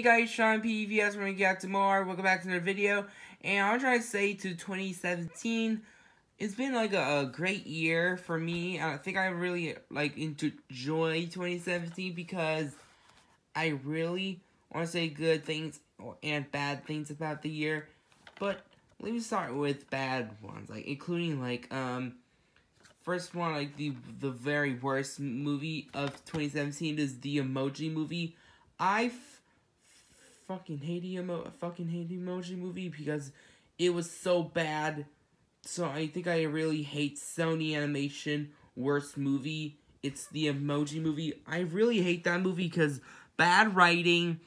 Hey guys, Sean PVS from Get Tomorrow. Welcome back to another video. And I'm trying to say to 2017, it's been like a, a, great year for me. I think I really like enjoy 2017 because I really want to say good things and bad things about the year. But let me start with bad ones, like including like um first one like the the very worst movie of 2017 is the Emoji movie. I fucking hate emo fucking hate the emoji movie because it was so bad. So I think I really hate Sony Animation worst movie. It's the emoji movie. I really hate that movie because bad writing,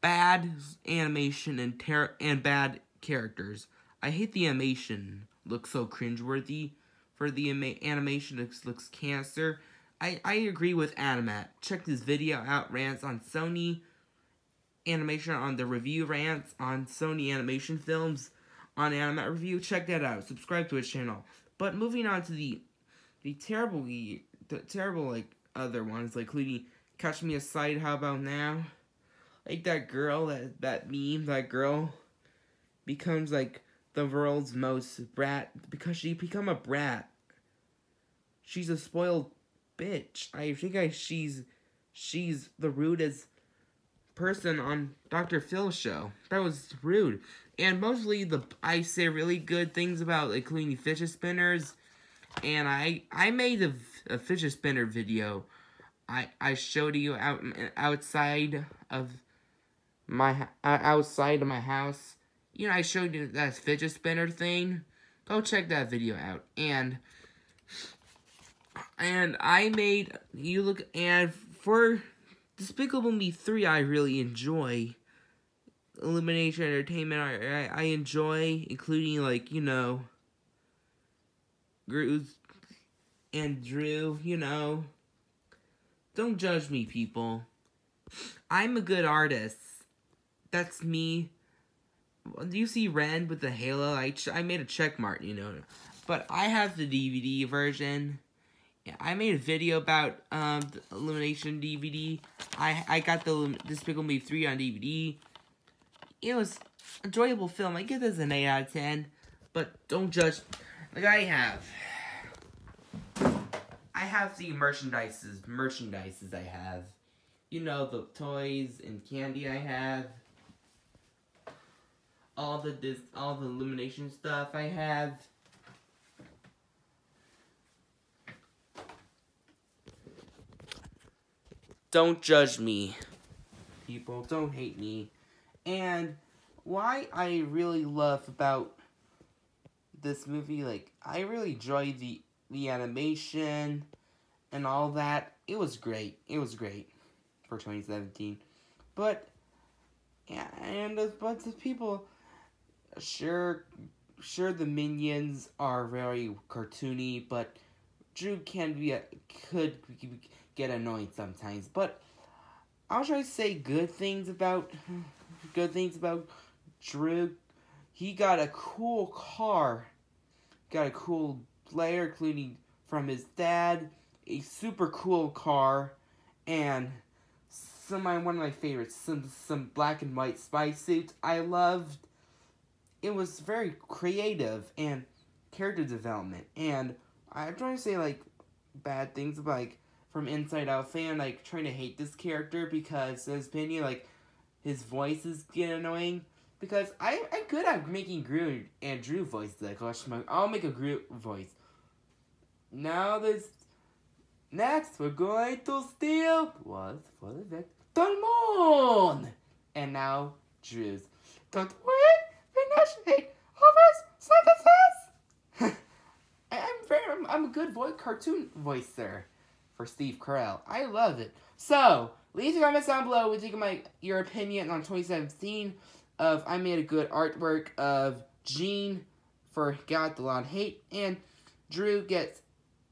bad animation, and ter and bad characters. I hate the animation. Looks so cringeworthy. For the animation, looks looks cancer. I I agree with Animat. Check this video out. Rants on Sony animation on the review rants on Sony Animation Films on Anime Review. Check that out. Subscribe to his channel. But moving on to the the terrible the terrible like other ones like including Catch Me Aside. How about now? Like that girl that that meme that girl becomes like the world's most brat because she become a brat. She's a spoiled bitch. I think I she's she's the rudest person on Dr. Phil's show. That was rude. And mostly the I say really good things about like cleaning fidget spinners. And I I made a, a fidget spinner video. I I showed you out outside of my uh, outside of my house. You know, I showed you that fidget spinner thing. Go check that video out. And and I made you look and for Despicable Me 3 I really enjoy. Illumination Entertainment I, I, I enjoy, including, like, you know, Grooves and Dru, you know. Don't judge me, people. I'm a good artist. That's me. Do you see Ren with the halo? I, I made a check mark, you know. But I have the DVD version. I made a video about um, the Illumination DVD. I I got the Despicable Me 3 on DVD. It was enjoyable film. I give this an 8 out of 10. But don't judge. Like I have. I have the merchandises. Merchandises I have. You know, the toys and candy I have. All the this all the illumination stuff I have. Don't judge me. People, don't hate me. And why I really love about this movie, like, I really enjoyed the, the animation and all that. It was great. It was great for 2017. But, yeah, and a bunch of people, sure, sure the minions are very cartoony, but Dru can be a, could get annoyed sometimes. But I'll try to say good things about good things about Dru. He got a cool car, got a cool player, including from his dad, a super cool car, and some my one of my favorites, some some black and white spy suit I loved. It was very creative and character development, and I'm trying to say like bad things about like from Inside Out fan like trying to hate this character because his opinion like his voice is getting annoying. Because I I'm good at making Gru and Dru voices like I'll make a Gru voice. Now this next we're going to steal was for the Victor Moon and now Dru's. Don't worry, initiate of his synthesis. I'm very I'm, I'm a good voice cartoon voicer for Steve Carell. I love it. So, leave your comments down below with you my your opinion on 2017 of I made a good artwork of Gene for God the Lot Hate and Dru gets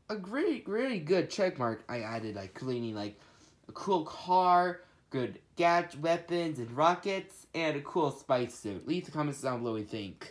a really really good check mark. I added like cleaning like a cool car, good gadget weapons and rockets, and a cool spice suit. Leave the comments down below what you think.